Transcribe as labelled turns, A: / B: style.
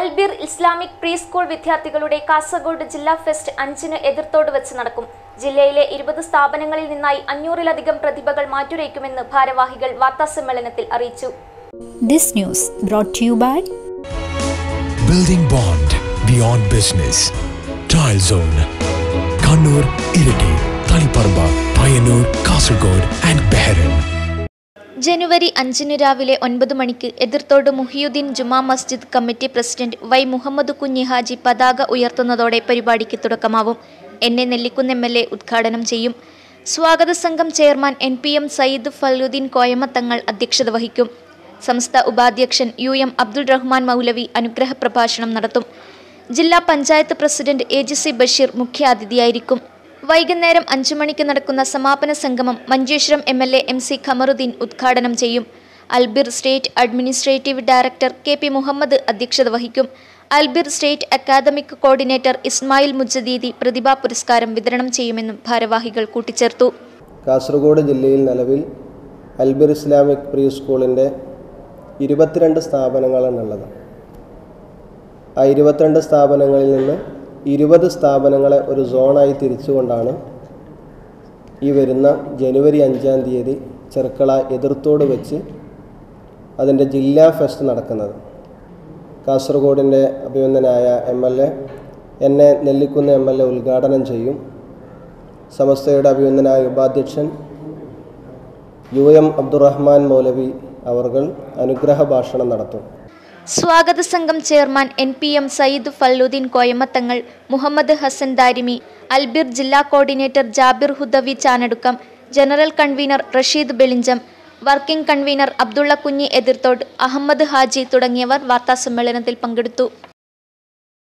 A: Al-Bir Islamic pre school വിദ്യാർത്ഥികളുടെ കാസർഗോഡ് ജില്ലാ fest അഞ്ചിന് എതിർത്തോട് വെച്ച് നടക്കും ജില്ലയിലെ ഇരുപത് സ്ഥാപനങ്ങളിൽ നിന്നായി അഞ്ഞൂറിലധികം പ്രതിഭകൾ മാറ്റുരയ്ക്കുമെന്ന് ഭാരവാഹികൾ വാർത്താസമ്മേളനത്തിൽ അറിയിച്ചു
B: This news brought to you by
C: Building bond beyond business. Tile Zone. Kannur, Iriti, Taliparba, Payyanur, Kasargod and Behran.
A: ജനുവരി അഞ്ചിന് രാവിലെ ഒൻപത് മണിക്ക് Ethirthode Muhiyuddin Juma Masjid committee president Y Muhammad Kunhi Haji പതാക ഉയർത്തുന്നതോടെ പരിപാടിക്ക് തുടക്കമാവും. N A Nellikkunnu M L A ഉദ്ഘാടനം ചെയ്യും. സ്വാഗത സംഘം chairman N P M Sayyid Faluddin Koyamathangal അധ്യക്ഷത വഹിക്കും. സംസ്ഥ ഉപാധ്യക്ഷൻ യു എം അബ്ദുൾ റഹ്മാൻ മൗലവി അനുഗ്രഹ പ്രഭാഷണം നടത്തും. ജില്ലാ panchayat president A G C Basheer മുഖ്യാതിഥിയായിരിക്കും. വൈകുന്നേരം അഞ്ചു മണിക്ക് നടക്കുന്ന സമാപന സംഗമം Manjeshwaram M L A M C Khamaruddin ഉദ്ഘാടനം ചെയ്യും. Albir state administrative director K P Muhammad അധ്യക്ഷത വഹിക്കും. Albir state academic coordinator Ismail Mujadidi പ്രതിഭാ പുരസ്കാരം വിതരണം ചെയ്യുമെന്നും ഭാരവാഹികൾ കൂട്ടിച്ചേർത്തു.
D: കാസർഗോഡ് ജില്ലയിൽ നിലവിൽ അൽബിർ ഇസ്ലാമിക് പ്രീ സ്കൂളിന്റെ ഇരുപത്തിരണ്ട് സ്ഥാപനങ്ങളാണുള്ളത്. ആ ഇരുപത്തിരണ്ട് സ്ഥാപനങ്ങളിൽ നിന്ന് ഇരുപത് സ്ഥാപനങ്ങളെ ഒരു സോണായി തിരിച്ചുകൊണ്ടാണ് ഈ വരുന്ന ജനുവരി അഞ്ചാം തീയതി ചെറുക്കള എതിർത്തോട് വെച്ച് അതിന്റെ ജില്ലാ ഫെസ്റ്റ് നടക്കുന്നത്. കാസർഗോഡിന്റെ അഭിനന്ദനായ എം എൽ എ എന്നെ നെല്ലിക്കുന്ന് എം എൽ എ ഉദ്ഘാടനം ചെയ്യും. സമസ്തയുടെ അഭിനന്ദനായ ഉപാധ്യക്ഷൻ യു എം അബ്ദുറഹ്മാൻ മൗലവി അവർ അനുഗ്രഹ ഭാഷണം നടത്തും.
A: സ്വാഗത സംഘം chairman N P M Sayyid Falluddin Koyamathangal Muhammad Hasan Darimi Albir ജില്ലാ coordinator Jabir Hudavi Chanadukkam general convener Rasheed Belinjam working convener Abdulla Kunhi Ethirthode Ahammad Haji തുടങ്ങിയവർ വാർത്താസമ്മേളനത്തിൽ പങ്കെടുത്തു.